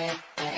Hey, hey.